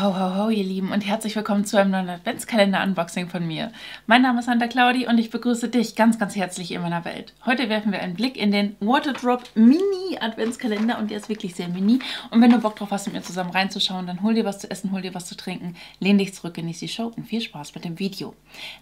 Ho, ho, ho, ihr Lieben und herzlich willkommen zu einem neuen Adventskalender-Unboxing von mir. Mein Name ist Santa Claudi und ich begrüße dich ganz, ganz herzlich in meiner Welt. Heute werfen wir einen Blick in den Waterdrop Mini Adventskalender und der ist wirklich sehr mini. Und wenn du Bock drauf hast, mit mir zusammen reinzuschauen, dann hol dir was zu essen, hol dir was zu trinken, lehn dich zurück, genieß die Show und viel Spaß mit dem Video.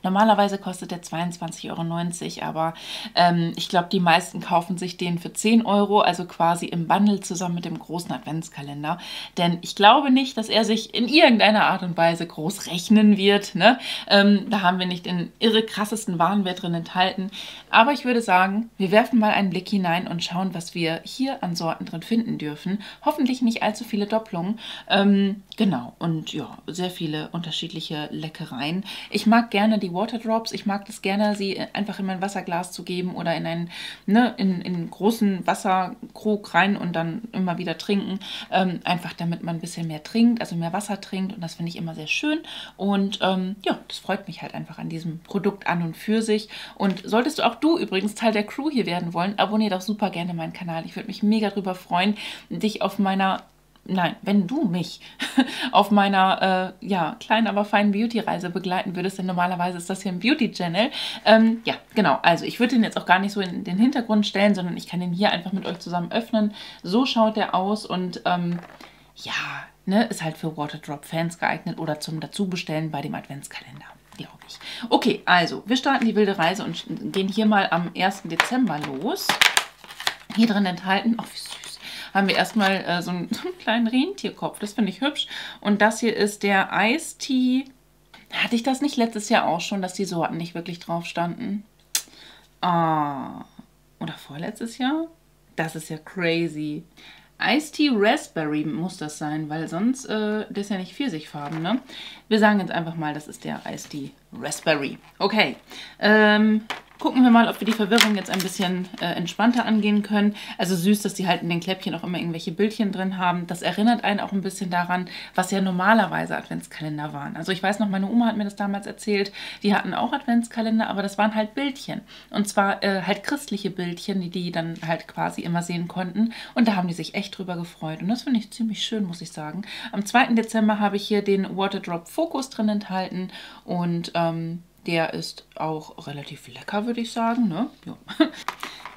Normalerweise kostet der 22,90 Euro, aber ähm, ich glaube, die meisten kaufen sich den für 10 Euro, also quasi im Bundle zusammen mit dem großen Adventskalender. Denn ich glaube nicht, dass er sich in irgendeiner Art und Weise groß rechnen wird. Ne? Ähm, da haben wir nicht den irre krassesten Warenwert drin enthalten. Aber ich würde sagen, wir werfen mal einen Blick hinein und schauen, was wir hier an Sorten drin finden dürfen. Hoffentlich nicht allzu viele Doppelungen. Ähm, genau, und ja, sehr viele unterschiedliche Leckereien. Ich mag gerne die Waterdrops. Ich mag das gerne, sie einfach in mein Wasserglas zu geben oder in einen, ne, in, in großen Wasserkrug rein und dann immer wieder trinken. Ähm, einfach damit man ein bisschen mehr trinkt, also mehr Wasser trinkt und das finde ich immer sehr schön und ähm, ja, das freut mich halt einfach an diesem Produkt an und für sich und solltest du auch du übrigens Teil der Crew hier werden wollen, abonniere doch super gerne meinen Kanal. Ich würde mich mega drüber freuen, dich auf meiner nein, wenn du mich auf meiner äh, ja, kleinen, aber feinen Beauty-Reise begleiten würdest, denn normalerweise ist das hier ein Beauty-Channel. Ähm, ja, genau, also ich würde den jetzt auch gar nicht so in den Hintergrund stellen, sondern ich kann den hier einfach mit euch zusammen öffnen. So schaut der aus und ähm, ja, ne, ist halt für Waterdrop-Fans geeignet oder zum Dazubestellen bei dem Adventskalender, glaube ich. Okay, also, wir starten die wilde Reise und gehen hier mal am 1. Dezember los. Hier drin enthalten, oh wie süß, haben wir erstmal äh, so, einen, so einen kleinen Rentierkopf. Das finde ich hübsch. Und das hier ist der Eistee. Hatte ich das nicht letztes Jahr auch schon, dass die Sorten nicht wirklich drauf standen? Ah, oder vorletztes Jahr? Das ist ja crazy. Ice Tea Raspberry muss das sein, weil sonst, äh, das ist ja nicht pfirsichfarben, ne? Wir sagen jetzt einfach mal, das ist der Ice Tea Raspberry. Okay, ähm, Gucken wir mal, ob wir die Verwirrung jetzt ein bisschen äh, entspannter angehen können. Also süß, dass die halt in den Kläppchen auch immer irgendwelche Bildchen drin haben. Das erinnert einen auch ein bisschen daran, was ja normalerweise Adventskalender waren. Also ich weiß noch, meine Oma hat mir das damals erzählt. Die hatten auch Adventskalender, aber das waren halt Bildchen. Und zwar äh, halt christliche Bildchen, die die dann halt quasi immer sehen konnten. Und da haben die sich echt drüber gefreut. Und das finde ich ziemlich schön, muss ich sagen. Am 2. Dezember habe ich hier den Waterdrop Focus drin enthalten. Und ähm, der ist auch relativ lecker, würde ich sagen. Ne? Ja.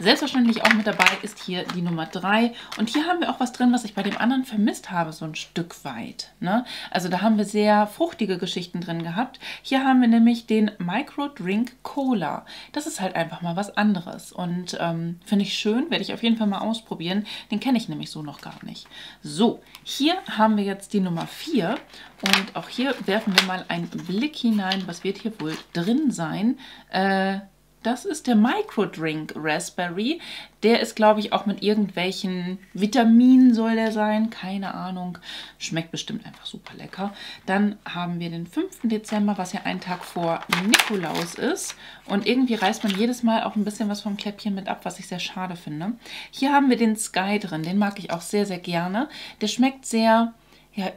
Selbstverständlich auch mit dabei ist hier die Nummer 3. Und hier haben wir auch was drin, was ich bei dem anderen vermisst habe, so ein Stück weit. Ne? Also da haben wir sehr fruchtige Geschichten drin gehabt. Hier haben wir nämlich den Micro Drink Cola. Das ist halt einfach mal was anderes. Und ähm, finde ich schön, werde ich auf jeden Fall mal ausprobieren. Den kenne ich nämlich so noch gar nicht. So, hier haben wir jetzt die Nummer 4. Und auch hier werfen wir mal einen Blick hinein. Was wird hier wohl drin sein? Äh, das ist der Microdrink Raspberry. Der ist, glaube ich, auch mit irgendwelchen Vitaminen soll der sein. Keine Ahnung. Schmeckt bestimmt einfach super lecker. Dann haben wir den 5. Dezember, was ja ein Tag vor Nikolaus ist. Und irgendwie reißt man jedes Mal auch ein bisschen was vom Kläppchen mit ab, was ich sehr schade finde. Hier haben wir den Sky drin. Den mag ich auch sehr, sehr gerne. Der schmeckt sehr, ja,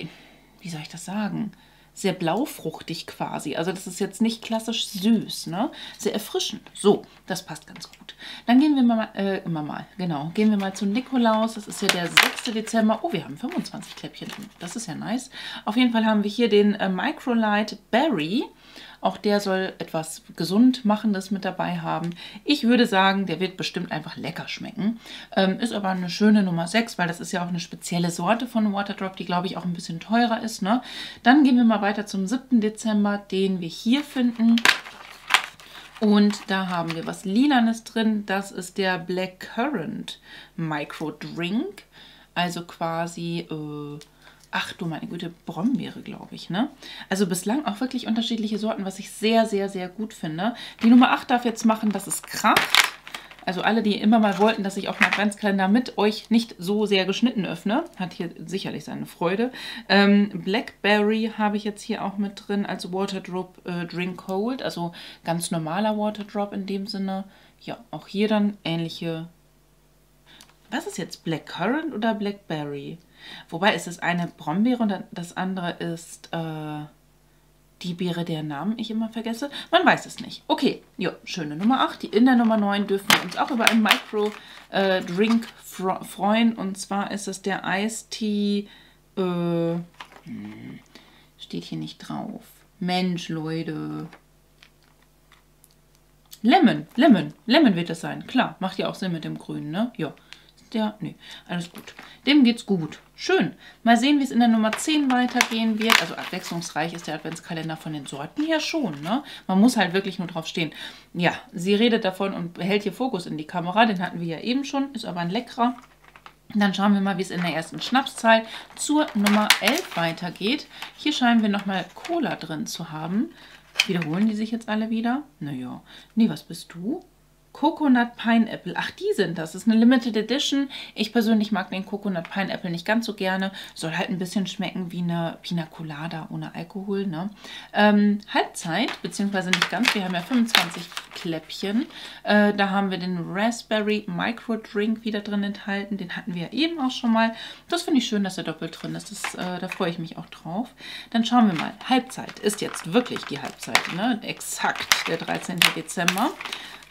wie soll ich das sagen? Sehr blaufruchtig quasi. Also das ist jetzt nicht klassisch süß, ne? Sehr erfrischend. So, das passt ganz gut. Dann gehen wir mal, äh, immer mal, genau, gehen wir mal zu Nikolaus. Das ist ja der 6. Dezember. Oh, wir haben 25 Kläppchen. Das ist ja nice. Auf jeden Fall haben wir hier den äh, Microlight Berry. Auch der soll etwas Gesundmachendes mit dabei haben. Ich würde sagen, der wird bestimmt einfach lecker schmecken. Ähm, ist aber eine schöne Nummer 6, weil das ist ja auch eine spezielle Sorte von Waterdrop, die glaube ich auch ein bisschen teurer ist. Ne? Dann gehen wir mal weiter zum 7. Dezember, den wir hier finden. Und da haben wir was Lilanes drin. Das ist der Black Currant Micro Drink. Also quasi äh, ach du meine Güte, Brombeere, glaube ich. Ne? Also bislang auch wirklich unterschiedliche Sorten, was ich sehr, sehr, sehr gut finde. Die Nummer 8 darf jetzt machen, das ist Kraft. Also alle, die immer mal wollten, dass ich auch einen Adventskalender mit euch nicht so sehr geschnitten öffne, hat hier sicherlich seine Freude. Ähm, Blackberry habe ich jetzt hier auch mit drin als Waterdrop äh, Drink Cold, also ganz normaler Waterdrop in dem Sinne. Ja, auch hier dann ähnliche... Was ist jetzt Blackcurrant oder Blackberry? Wobei ist das eine Brombeere und das andere ist äh, die Beere, deren Namen ich immer vergesse. Man weiß es nicht. Okay, ja, schöne Nummer 8. Die in der Nummer 9 dürfen wir uns auch über einen Micro-Drink äh, freuen. Und zwar ist es der Tea... Äh, hm, Steht hier nicht drauf. Mensch, Leute. Lemon, Lemon, Lemon wird das sein. Klar, macht ja auch Sinn mit dem Grünen, ne? Ja. Ja, nee, alles gut. Dem geht's gut. Schön. Mal sehen, wie es in der Nummer 10 weitergehen wird. Also abwechslungsreich ist der Adventskalender von den Sorten her schon, ne? Man muss halt wirklich nur drauf stehen. Ja, sie redet davon und hält hier Fokus in die Kamera. Den hatten wir ja eben schon. Ist aber ein leckerer. Dann schauen wir mal, wie es in der ersten Schnapszahl zur Nummer 11 weitergeht. Hier scheinen wir nochmal Cola drin zu haben. Wiederholen die sich jetzt alle wieder? Naja. Nee, was bist du? Coconut Pineapple. Ach, die sind das. Das ist eine Limited Edition. Ich persönlich mag den Coconut Pineapple nicht ganz so gerne. Soll halt ein bisschen schmecken wie eine Pina Colada ohne Alkohol. Ne? Ähm, Halbzeit, beziehungsweise nicht ganz. Wir haben ja 25 Kläppchen. Äh, da haben wir den Raspberry Micro Drink wieder drin enthalten. Den hatten wir ja eben auch schon mal. Das finde ich schön, dass er doppelt drin ist. Das, äh, da freue ich mich auch drauf. Dann schauen wir mal. Halbzeit ist jetzt wirklich die Halbzeit. Ne? Exakt der 13. Dezember.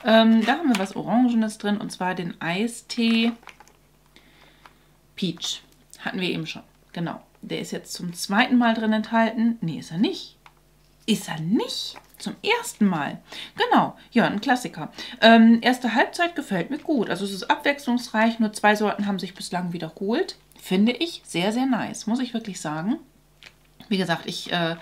Ähm, da haben wir was Orangenes drin und zwar den Eistee Peach. Hatten wir eben schon. Genau. Der ist jetzt zum zweiten Mal drin enthalten. Nee, ist er nicht. Ist er nicht? Zum ersten Mal. Genau, ja, ein Klassiker. Ähm, erste Halbzeit gefällt mir gut. Also es ist abwechslungsreich. Nur zwei Sorten haben sich bislang wiederholt. Finde ich sehr, sehr nice, muss ich wirklich sagen. Wie gesagt, ich äh,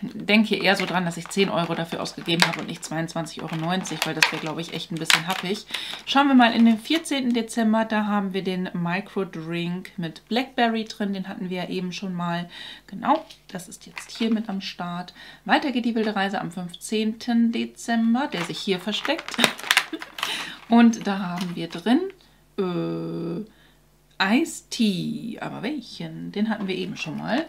denke eher so dran, dass ich 10 Euro dafür ausgegeben habe und nicht 22,90 Euro, weil das wäre, glaube ich, echt ein bisschen happig. Schauen wir mal in den 14. Dezember, da haben wir den Micro Drink mit Blackberry drin, den hatten wir ja eben schon mal. Genau, das ist jetzt hier mit am Start. Weiter geht die wilde Reise am 15. Dezember, der sich hier versteckt. Und da haben wir drin äh, Tea, aber welchen? Den hatten wir eben schon mal.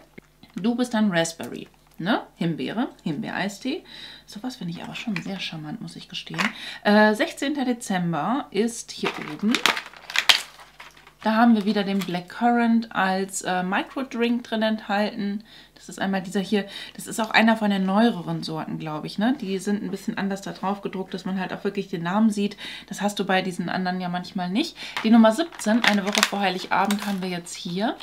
Du bist dann Raspberry. Ne? Himbeere, Himbeereistee. Sowas finde ich aber schon sehr charmant, muss ich gestehen. Äh, 16. Dezember ist hier oben. Da haben wir wieder den Blackcurrant als äh, Microdrink drin enthalten. Das ist einmal dieser hier, das ist auch einer von den neueren Sorten, glaube ich. Ne? Die sind ein bisschen anders da drauf gedruckt, dass man halt auch wirklich den Namen sieht. Das hast du bei diesen anderen ja manchmal nicht. Die Nummer 17, eine Woche vor Heiligabend, haben wir jetzt hier.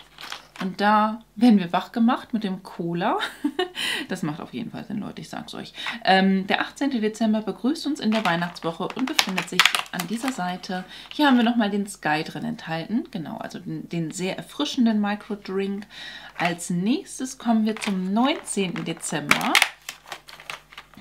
Und da werden wir wach gemacht mit dem Cola. das macht auf jeden Fall Sinn, Leute, ich sag's euch. Ähm, der 18. Dezember begrüßt uns in der Weihnachtswoche und befindet sich an dieser Seite. Hier haben wir nochmal den Sky drin enthalten. Genau, also den, den sehr erfrischenden Microdrink. Als nächstes kommen wir zum 19. Dezember.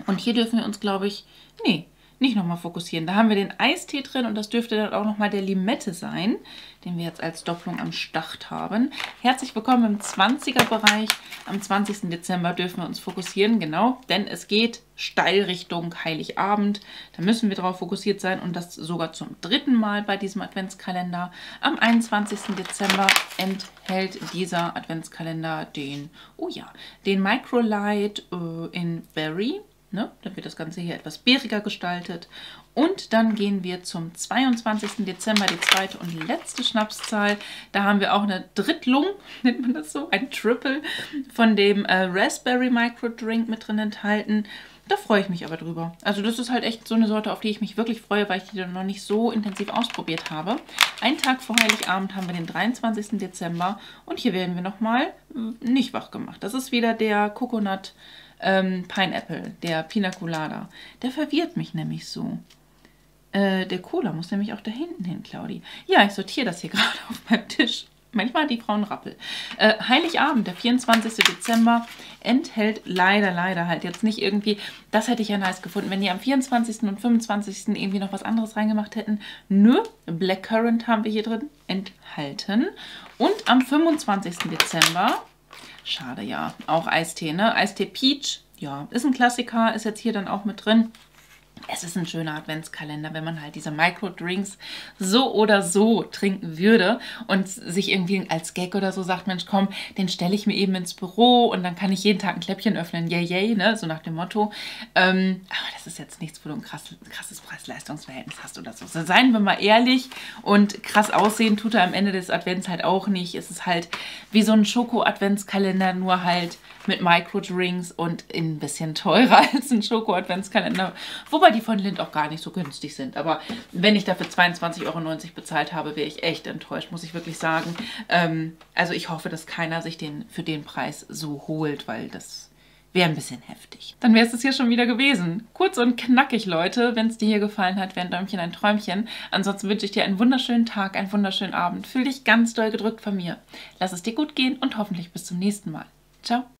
Und hier dürfen wir uns, glaube ich, nee, nicht nochmal fokussieren. Da haben wir den Eistee drin und das dürfte dann auch nochmal der Limette sein, den wir jetzt als Doppelung am Start haben. Herzlich willkommen im 20er-Bereich. Am 20. Dezember dürfen wir uns fokussieren, genau, denn es geht steil Richtung Heiligabend. Da müssen wir darauf fokussiert sein und das sogar zum dritten Mal bei diesem Adventskalender. Am 21. Dezember enthält dieser Adventskalender den, oh ja, den Microlight äh, in Berry. Ne? Dann wird das Ganze hier etwas bäriger gestaltet. Und dann gehen wir zum 22. Dezember, die zweite und letzte Schnapszahl. Da haben wir auch eine Drittlung, nennt man das so, ein Triple von dem äh, Raspberry Micro Drink mit drin enthalten. Da freue ich mich aber drüber. Also das ist halt echt so eine Sorte, auf die ich mich wirklich freue, weil ich die dann noch nicht so intensiv ausprobiert habe. Einen Tag vor Heiligabend haben wir den 23. Dezember und hier werden wir nochmal äh, nicht wach gemacht. Das ist wieder der Coconut ähm, Pineapple, der Pina Colada. Der verwirrt mich nämlich so. Äh, der Cola muss nämlich auch da hinten hin, Claudi. Ja, ich sortiere das hier gerade auf meinem Tisch. Manchmal die Frau einen Rappel. Äh, Heiligabend, der 24. Dezember, enthält leider, leider halt jetzt nicht irgendwie, das hätte ich ja nice gefunden, wenn die am 24. und 25. irgendwie noch was anderes reingemacht hätten. Nö, Blackcurrant haben wir hier drin enthalten. Und am 25. Dezember Schade, ja. Auch Eistee, ne? Eistee Peach, ja, ist ein Klassiker, ist jetzt hier dann auch mit drin es ist ein schöner Adventskalender, wenn man halt diese Microdrinks so oder so trinken würde und sich irgendwie als Gag oder so sagt, Mensch, komm, den stelle ich mir eben ins Büro und dann kann ich jeden Tag ein Kläppchen öffnen, yay, yay, ne? so nach dem Motto. Ähm, aber das ist jetzt nichts, wo du ein krass, krasses Preis-Leistungs-Verhältnis hast oder so. so. Seien wir mal ehrlich und krass aussehen tut er am Ende des Advents halt auch nicht. Es ist halt wie so ein Schoko-Adventskalender, nur halt mit Micro-Drinks und ein bisschen teurer als ein Schoko-Adventskalender. Wobei die von Lind auch gar nicht so günstig sind. Aber wenn ich dafür 22,90 Euro bezahlt habe, wäre ich echt enttäuscht, muss ich wirklich sagen. Ähm, also ich hoffe, dass keiner sich den für den Preis so holt, weil das wäre ein bisschen heftig. Dann wäre es das hier schon wieder gewesen. Kurz und knackig, Leute. Wenn es dir hier gefallen hat, wäre ein Däumchen ein Träumchen. Ansonsten wünsche ich dir einen wunderschönen Tag, einen wunderschönen Abend. Fühl dich ganz doll gedrückt von mir. Lass es dir gut gehen und hoffentlich bis zum nächsten Mal. Ciao.